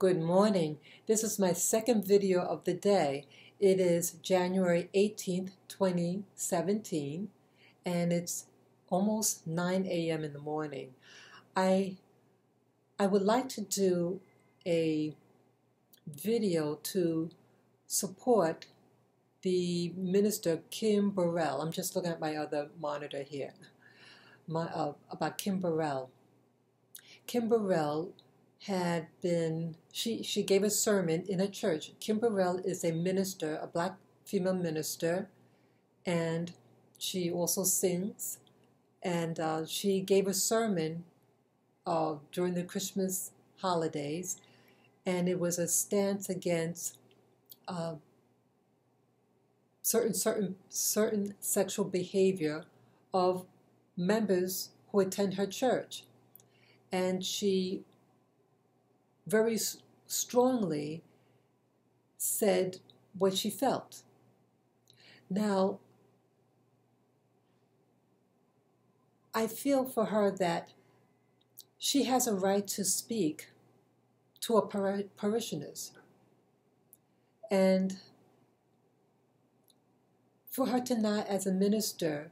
Good morning. This is my second video of the day. It is January 18th, 2017, and it's almost 9 a.m. in the morning. I I would like to do a video to support the minister Kim Burrell. I'm just looking at my other monitor here. My, uh, about Kim Burrell. Kim Burrell had been she she gave a sermon in a church. Kim Burrell is a minister, a black female minister, and she also sings. And uh, she gave a sermon uh, during the Christmas holidays, and it was a stance against uh, certain certain certain sexual behavior of members who attend her church, and she very strongly said what she felt. Now, I feel for her that she has a right to speak to her parishioners. And for her to not, as a minister,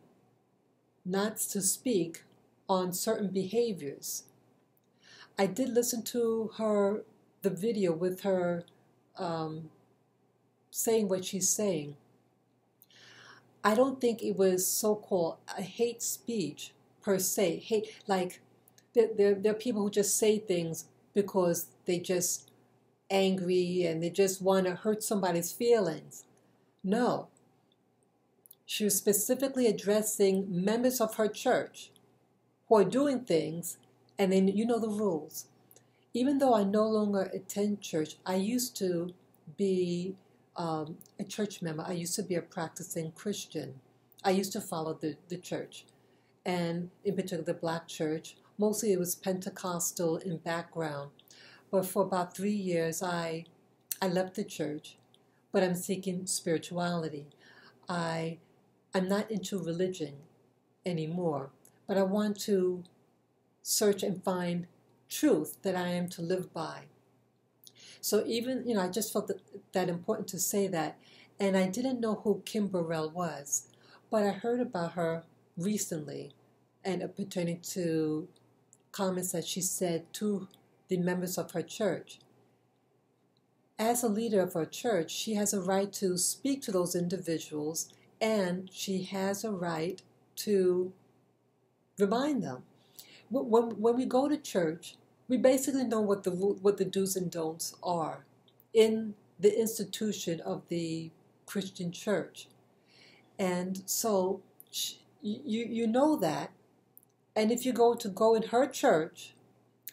not to speak on certain behaviors I did listen to her, the video with her um, saying what she's saying. I don't think it was so called a hate speech per se. Hate, like, there, there, there are people who just say things because they just angry and they just want to hurt somebody's feelings. No. She was specifically addressing members of her church who are doing things and then you know the rules. Even though I no longer attend church, I used to be um, a church member. I used to be a practicing Christian. I used to follow the, the church, and in particular the black church. Mostly it was Pentecostal in background. But for about three years, I, I left the church, but I'm seeking spirituality. I, I'm not into religion anymore, but I want to search and find truth that I am to live by. So even, you know, I just felt that, that important to say that. And I didn't know who Kim Burrell was, but I heard about her recently and pertaining to comments that she said to the members of her church. As a leader of her church, she has a right to speak to those individuals and she has a right to remind them when, when we go to church, we basically know what the what the do's and don'ts are in the institution of the Christian church, and so you you know that, and if you go to go in her church,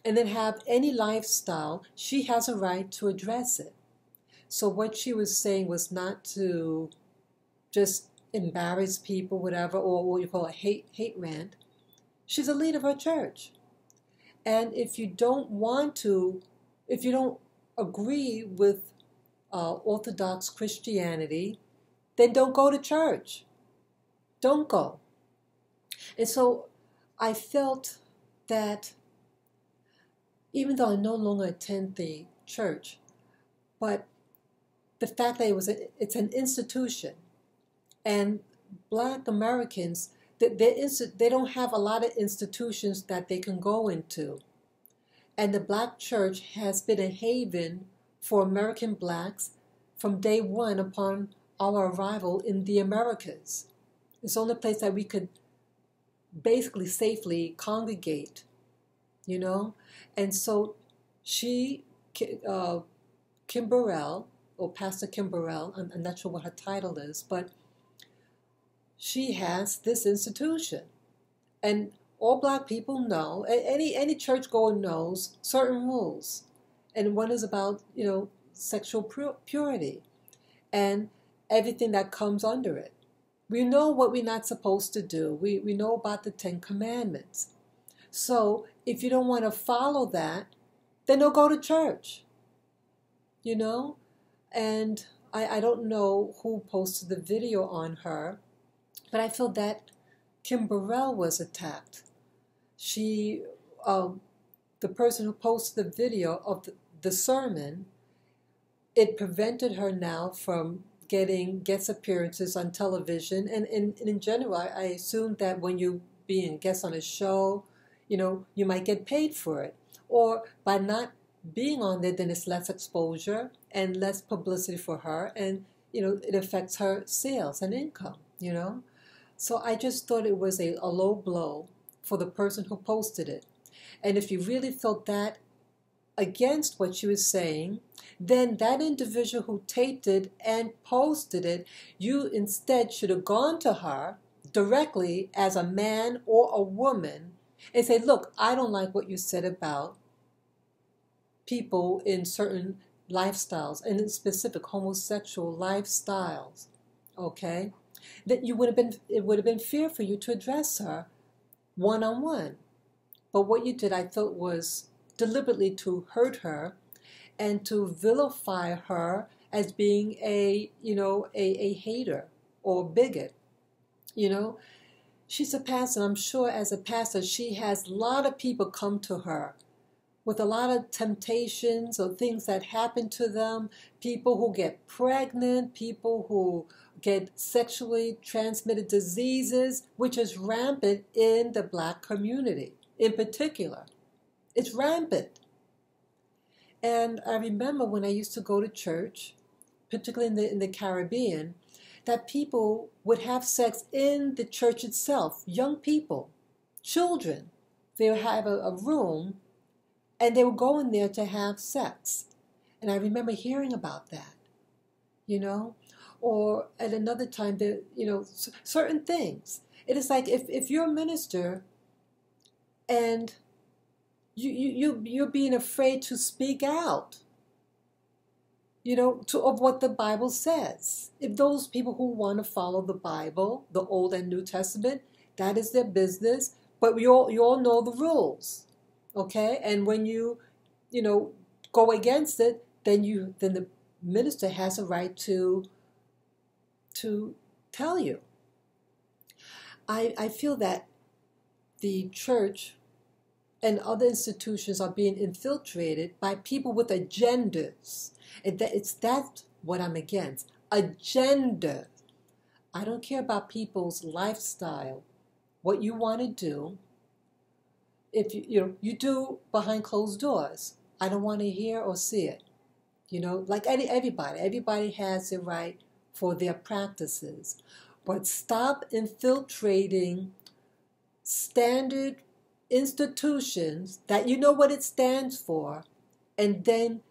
and then have any lifestyle, she has a right to address it. So what she was saying was not to just embarrass people, whatever, or what you call a hate hate rant She's a leader of her church. And if you don't want to, if you don't agree with uh, Orthodox Christianity, then don't go to church. Don't go. And so I felt that even though I no longer attend the church, but the fact that it was a, it's an institution, and Black Americans they don't have a lot of institutions that they can go into. And the black church has been a haven for American blacks from day one upon our arrival in the Americas. It's the only place that we could basically safely congregate, you know? And so she, uh, or Pastor Kim Burrell, I'm, I'm not sure what her title is, but she has this institution. And all black people know, any any church goer knows certain rules. And one is about, you know, sexual purity and everything that comes under it. We know what we're not supposed to do. We, we know about the Ten Commandments. So if you don't want to follow that, then don't go to church. You know? And I, I don't know who posted the video on her, but I feel that Kim Burrell was attacked. She, uh, the person who posted the video of the, the sermon, it prevented her now from getting guest appearances on television. And, and, and in general, I, assume that when you being guest on a show, you know, you might get paid for it. Or by not being on there, then it's less exposure and less publicity for her. And, you know, it affects her sales and income, you know. So I just thought it was a, a low blow for the person who posted it. And if you really felt that against what she was saying, then that individual who taped it and posted it, you instead should have gone to her directly as a man or a woman and say, Look, I don't like what you said about people in certain lifestyles, and in specific homosexual lifestyles. Okay? That you would have been it would have been fair for you to address her one on one. But what you did I thought was deliberately to hurt her and to vilify her as being a you know a, a hater or bigot you know she's a pastor i'm sure as a pastor she has a lot of people come to her with a lot of temptations or things that happen to them people who get pregnant people who get sexually transmitted diseases which is rampant in the black community in particular it's rampant and i remember when i used to go to church particularly in the, in the caribbean that people would have sex in the church itself, young people, children. They would have a, a room and they would go in there to have sex. And I remember hearing about that, you know, or at another time, that you know, certain things. It is like if, if you're a minister and you, you, you, you're being afraid to speak out you know, to, of what the Bible says. If those people who want to follow the Bible, the Old and New Testament, that is their business. But we all you all know the rules, okay? And when you, you know, go against it, then you then the minister has a right to to tell you. I I feel that the church and other institutions are being infiltrated by people with agendas And that it's that what I'm against. Agenda. I don't care about people's lifestyle. What you want to do, if you you know you do behind closed doors. I don't want to hear or see it. You know, like any, everybody, everybody has a right for their practices. But stop infiltrating standard institutions that you know what it stands for and then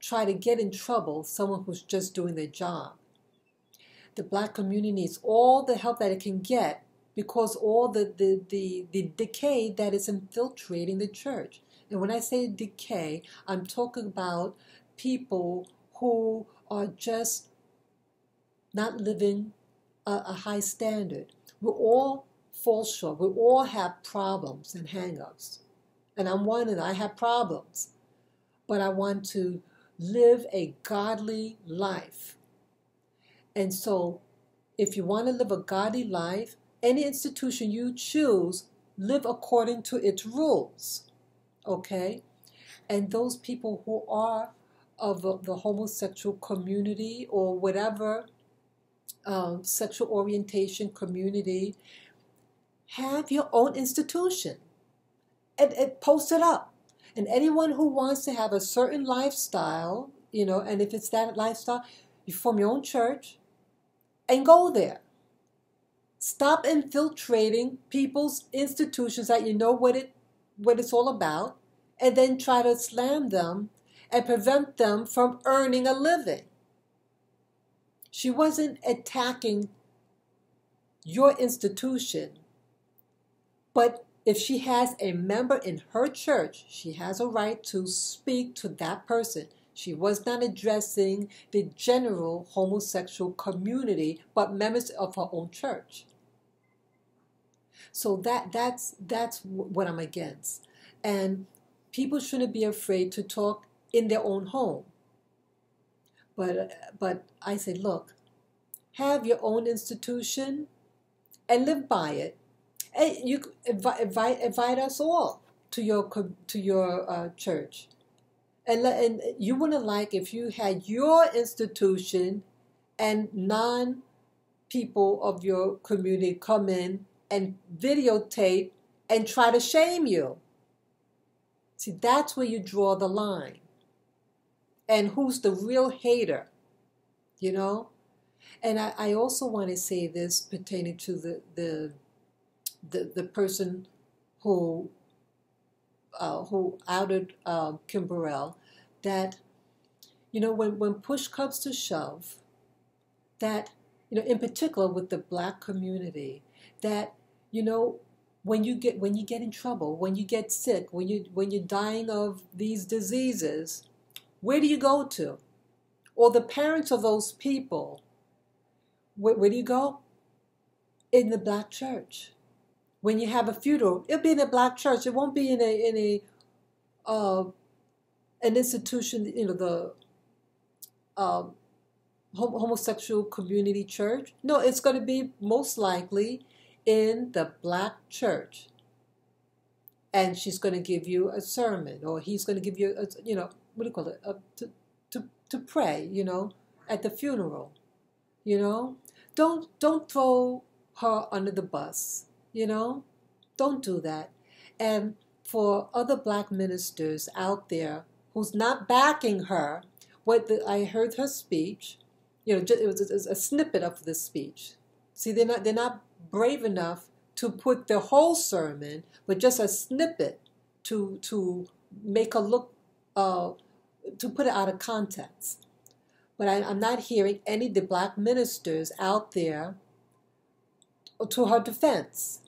try to get in trouble someone who's just doing their job. The black community needs all the help that it can get because all the, the, the, the decay that is infiltrating the church. And when I say decay, I'm talking about people who are just not living a, a high standard. We all fall short. We all have problems and hangups. And I'm one them. I have problems. But I want to live a godly life. And so, if you want to live a godly life, any institution you choose, live according to its rules. Okay? And those people who are of the homosexual community or whatever um, sexual orientation community, have your own institution and, and post it up. And anyone who wants to have a certain lifestyle, you know, and if it's that lifestyle, you form your own church and go there. Stop infiltrating people's institutions that you know what it what it's all about, and then try to slam them and prevent them from earning a living. She wasn't attacking your institution, but if she has a member in her church, she has a right to speak to that person. She was not addressing the general homosexual community, but members of her own church. So that that's that's what I'm against. And people shouldn't be afraid to talk in their own home. But but I say, look, have your own institution and live by it you invite, invite, invite us all to your to your uh, church, And, and you wouldn't like if you had your institution and non people of your community come in and videotape and try to shame you. See, that's where you draw the line. And who's the real hater? You know? And I, I also want to say this pertaining to the the the, the person who uh, who outed um, Kim Burrell, that you know when when push comes to shove, that you know in particular with the black community, that you know when you get when you get in trouble, when you get sick, when you when you're dying of these diseases, where do you go to? Or the parents of those people, where, where do you go? In the black church. When you have a funeral, it'll be in a black church. It won't be in a in a uh, an institution. You know the um, homosexual community church. No, it's going to be most likely in the black church. And she's going to give you a sermon, or he's going to give you, a, you know, what do you call it, a, to, to, to pray, you know, at the funeral. You know, don't don't throw her under the bus. You know, don't do that. And for other black ministers out there who's not backing her, what the, I heard her speech, you know, it was a, a snippet of the speech. See, they're not they're not brave enough to put the whole sermon, but just a snippet to to make a look uh, to put it out of context. But I, I'm not hearing any of the black ministers out there to her defense.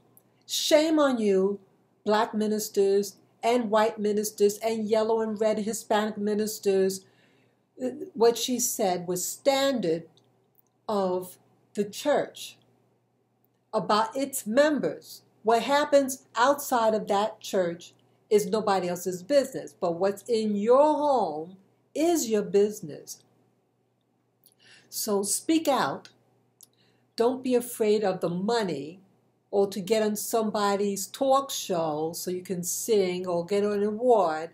Shame on you, black ministers and white ministers and yellow and red Hispanic ministers. What she said was standard of the church about its members. What happens outside of that church is nobody else's business, but what's in your home is your business. So speak out. Don't be afraid of the money or to get on somebody's talk show so you can sing or get an award.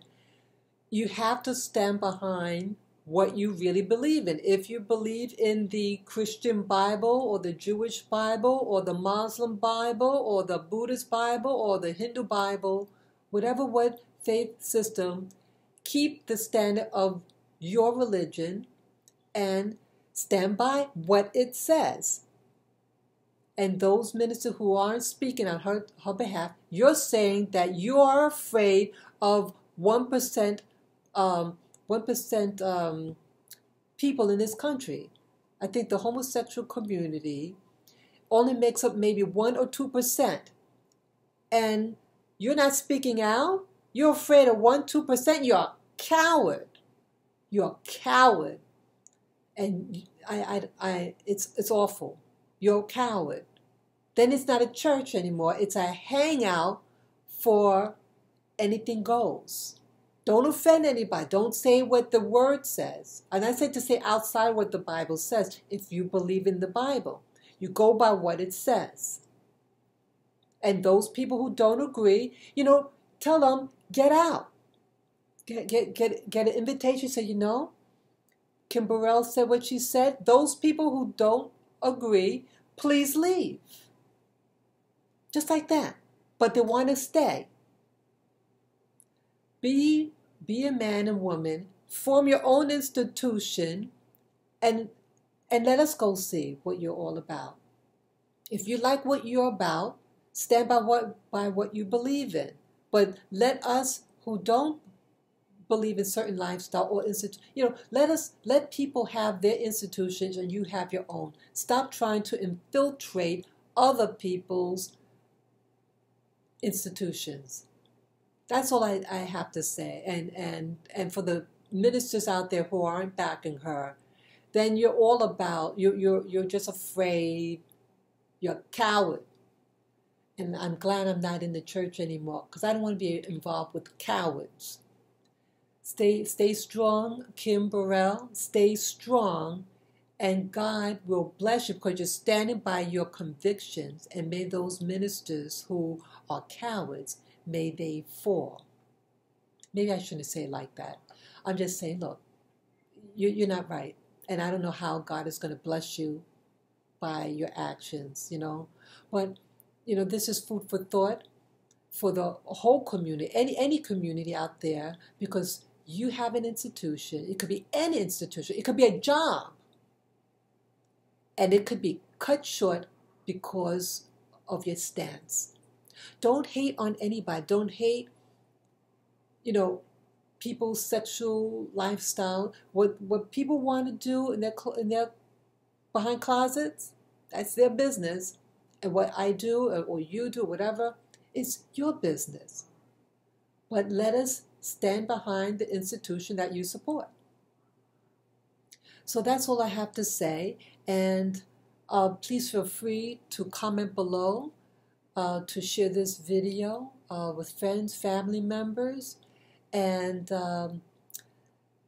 You have to stand behind what you really believe in. If you believe in the Christian Bible or the Jewish Bible or the Muslim Bible or the Buddhist Bible or the Hindu Bible, whatever what faith system, keep the standard of your religion and stand by what it says. And those ministers who aren't speaking on her, her behalf, you're saying that you are afraid of 1% um, 1% um, people in this country. I think the homosexual community only makes up maybe 1 or 2%. And you're not speaking out? You're afraid of 1 2%? You're a coward. You're a coward. And I, I, I, it's, it's awful. You're a coward. Then it's not a church anymore, it's a hangout for anything goes. Don't offend anybody. Don't say what the word says. And I say to say outside what the Bible says if you believe in the Bible. You go by what it says. And those people who don't agree, you know, tell them, get out. Get, get, get, get an invitation. Say, you know, Kim Burrell said what she said. Those people who don't agree, please leave. Just like that. But they want to stay. Be be a man and woman, form your own institution, and and let us go see what you're all about. If you like what you're about, stand by what by what you believe in. But let us who don't believe in certain lifestyle or institute, you know, let us let people have their institutions and you have your own. Stop trying to infiltrate other people's institutions. That's all I, I have to say. And, and, and for the ministers out there who aren't backing her, then you're all about, you're, you're, you're just afraid, you're a coward. And I'm glad I'm not in the church anymore because I don't want to be involved with cowards. Stay, stay strong, Kim Burrell. Stay strong, and God will bless you because you're standing by your convictions. And may those ministers who are cowards may they fall. Maybe I shouldn't say it like that. I'm just saying, look, you, you're not right. And I don't know how God is going to bless you by your actions, you know. But, you know, this is food for thought for the whole community, any, any community out there, because you have an institution. It could be any institution, it could be a job. And it could be cut short because of your stance. Don't hate on anybody. Don't hate, you know, people's sexual lifestyle. What what people want to do in their in their behind closets, that's their business. And what I do or you do, whatever, is your business. But let us stand behind the institution that you support. So that's all I have to say. And uh, please feel free to comment below, uh, to share this video uh, with friends, family members, and um,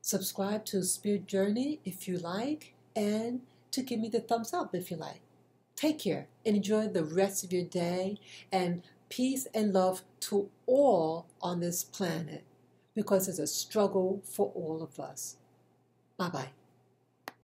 subscribe to Spirit Journey if you like, and to give me the thumbs up if you like. Take care enjoy the rest of your day, and peace and love to all on this planet because it's a struggle for all of us. Bye bye.